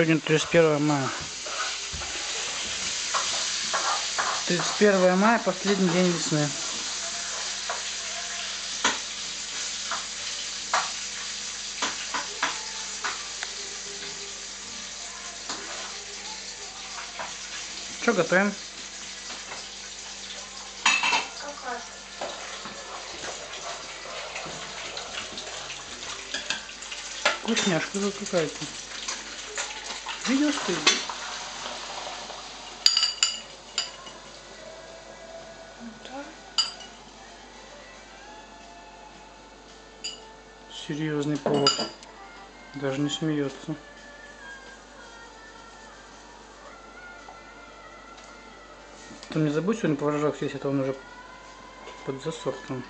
Сегодня 31 мая. 31 мая, последний день весны. Что готовим? Вкусняшка какая-то. Стоит. Да. Серьезный повар. Даже не смеется. Ты не забудь сегодня поваржок съесть, а он уже подзасох там.